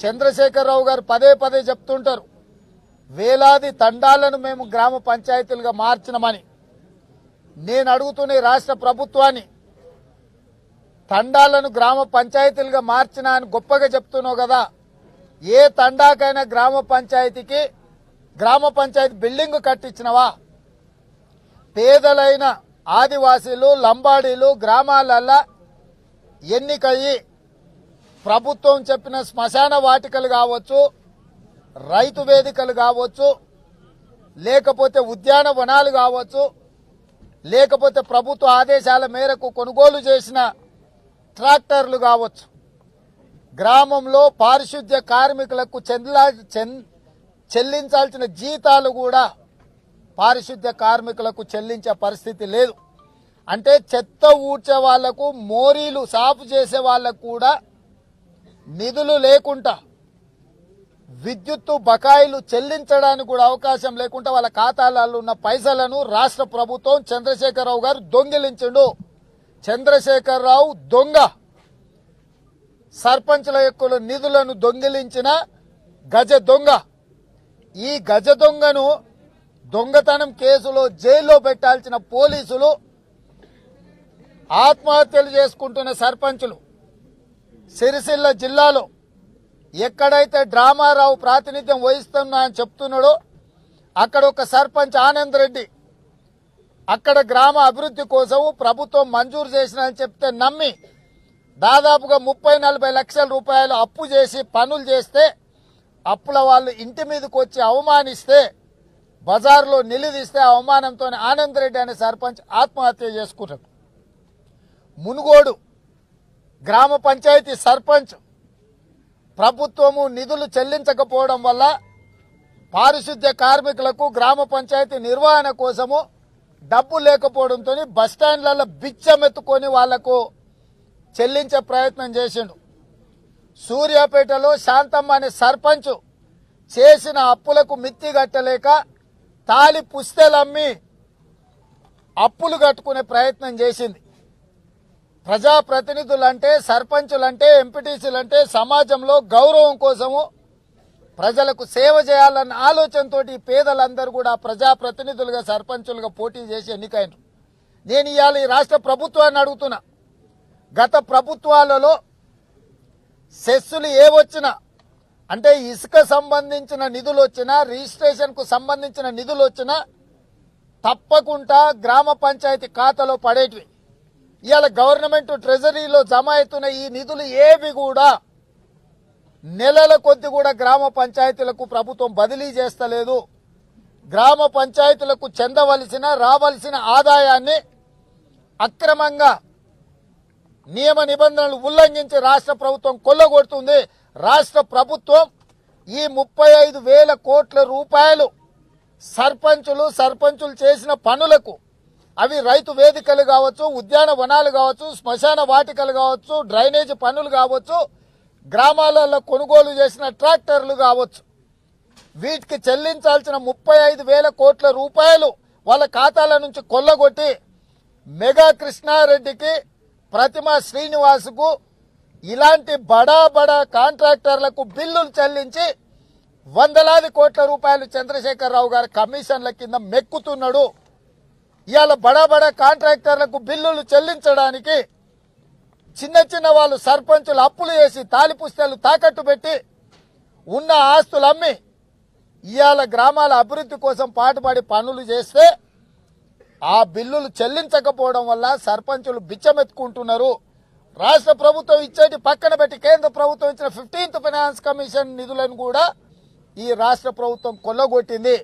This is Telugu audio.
చంద్రశేఖరరావు గారు పదే పదే చెప్తుంటారు వేలాది తండాలను మేము గ్రామ పంచాయతీలుగా మార్చినమని. నేను అడుగుతున్న రాష్ట్ర ప్రభుత్వాన్ని తండాలను గ్రామ పంచాయతీలుగా మార్చినా అని గొప్పగా చెప్తున్నావు కదా. ఏ తండాకైనా గ్రామ పంచాయతీకి గ్రామ పంచాయతీ బిల్డింగ్ కట్టించినవా? పేదలైన ఆదివాసీలు లంబాడీలు గ్రామాలల్లా ఎన్నికయ్యి ప్రభుత్వం చెప్పిన శ్మశాన వాటికలు కావచ్చు రైతు వేదికలు కావచ్చు లేకపోతే ఉద్యానవనాలు కావచ్చు లేకపోతే ప్రభుత్వ ఆదేశాల మేరకు కొనుగోలు చేసిన ట్రాక్టర్లు కావచ్చు. గ్రామంలో పారిశుద్ధ్య కార్మికులకు చెందలా చెన్- చెల్లించాల్సిన జీతాలు కూడా పారిశుద్ధ్య కార్మికులకు చెల్లించే పరిస్థితి లేదు. అంటే చెత్త ఊడ్చే వాళ్ళకు మోరీలు సాఫ్ చేసే వాళ్ళకు కూడా నిధులు లేకుండా విద్యుత్తు బకాయిలు చెల్లించడానికి కూడా అవకాశం లేకుండా వాళ్ళ ఖాతాలలో ఉన్న పైసలను రాష్ట్ర ప్రభుత్వం చంద్రశేఖరరావు గారు దొంగిలించిండు. చంద్రశేఖరరావు దొంగ. సర్పంచుల యొక్క నిధులను దొంగిలించిన గజ దొంగ. ఈ గజ దొంగను దొంగతనం కేసులో జైల్లో పెట్టాల్సిన పోలీసులు ఆత్మహత్యలు చేసుకుంటున్న సర్పంచులు. సిరిసిల్ల జిల్లాలో ఎక్కడైతే డ్రామారావు ప్రాతినిధ్యం వహిస్తున్నా అని చెప్తున్నాడో అక్కడ ఒక సర్పంచ్ ఆనంద్ రెడ్డి అక్కడ గ్రామ అభివృద్ధి కోసం ప్రభుత్వం మంజూరు చేసిన అని చెప్తే నమ్మి దాదాపుగా ముప్పై నలభై లక్షల రూపాయలు అప్పు చేసి పనులు చేస్తే అప్పుల వాళ్ళు ఇంటి మీదకి వచ్చి అవమానిస్తే బజార్లో నిలదీస్తే అవమానంతో ఆనంద్ రెడ్డి అనే సర్పంచ్ ఆత్మహత్య చేసుకుంటాడు. మునుగోడు గ్రామ పంచాయతీ సర్పంచ్ ప్రభుత్వము నిధులు చెల్లించకపోవడం వల్ల పారిశుద్ధ్య కార్మికులకు గ్రామ పంచాయతీ నిర్వహణ కోసము డబ్బు లేకపోవడంతో బస్టాండ్లలో బిచ్చమెత్తుకొని వాళ్ళకు చెల్లించే ప్రయత్నం చేసిండు. సూర్యాపేటలో శాంతమ్మ అనే సర్పంచ్ చేసిన అప్పులకు మిత్తి కట్టలేక తాలి పుస్తెలమ్మి అప్పులు కట్టుకునే ప్రయత్నం చేసింది. ప్రజాప్రతినిధులంటే సర్పంచులంటే ఎంపీటీసీలంటే సమాజంలో గౌరవం కోసము ప్రజలకు సేవ చేయాలన్న ఆలోచనతో పేదలందరూ కూడా ప్రజాప్రతినిధులుగా సర్పంచులుగా పోటీ చేసి ఎన్నికైనరు. నేను ఇవాళ ఈ రాష్ట్ర ప్రభుత్వాన్ని అడుగుతున్నా. గత ప్రభుత్వాలలో సెస్సులు ఏ వచ్చినా అంటే ఇసుక సంబంధించిన నిధులు వచ్చినా రిజిస్ట్రేషన్కు సంబంధించిన నిధులు వచ్చినా తప్పకుండా గ్రామ పంచాయతీ ఖాతాలో పడేటివి. ఇవాళ గవర్నమెంట్ ట్రెజరీలో జమ అవుతున్న ఈ నిధులు ఏవి కూడా నెలల కొద్ది కూడా గ్రామ పంచాయతీలకు ప్రభుత్వం బదిలీ చేస్తలేదు. గ్రామ పంచాయతీలకు చెందవలసిన రావలసిన ఆదాయాన్ని అక్రమంగా నియమ నిబంధనలు ఉల్లంఘించి రాష్ట్ర ప్రభుత్వం కొల్లగొడుతుంది. రాష్ట్ర ప్రభుత్వం ఈ ముప్పై ఐదు వేల కోట్ల రూపాయలు సర్పంచులు సర్పంచులు చేసిన పనులకు అవి రైతు వేదికలు కావచ్చు ఉద్యాన వనాలు కావచ్చు శ్మశాన వాటికలు కావచ్చు డ్రైనేజ్ పనులు కావచ్చు గ్రామాలలో కొనుగోలు చేసిన ట్రాక్టర్లు కావచ్చు. వీటికి చెల్లించాల్సిన ముప్పై ఐదు వేల కోట్ల రూపాయలు వాళ్ళ ఖాతాల నుంచి కొల్లగొట్టి మెగా కృష్ణారెడ్డికి ప్రతిమ శ్రీనివాసుకు ఇలాంటి బడా బడా కాంట్రాక్టర్లకు బిల్లులు చెల్లించి వందలాది కోట్ల రూపాయలు చంద్రశేఖరరావు గారి కమిషన్ల కింద మెక్కుతున్నాడు. ఇవాళ బడా బడా కాంట్రాక్టర్లకు బిల్లులు చెల్లించడానికి చిన్న చిన్న వాళ్ళు సర్పంచులు అప్పులు చేసి తాలిపుస్తలు తాకట్టు పెట్టి ఉన్న ఆస్తులు అమ్మి ఇవాళ గ్రామాల అభివృద్ధి కోసం పాటుపడి పనులు చేస్తే ఆ బిల్లులు చెల్లించకపోవడం వల్ల సర్పంచులు బిచ్చమెత్తుకుంటున్నారు. రాష్ట్ర ప్రభుత్వం ఇచ్చేటి పక్కన పెట్టి కేంద్ర ప్రభుత్వం ఇచ్చిన ఫిఫ్టీన్త్ ఫైనాన్స్ కమిషన్ నిధులను కూడా ఈ రాష్ట్ర ప్రభుత్వం కొల్లగొట్టింది.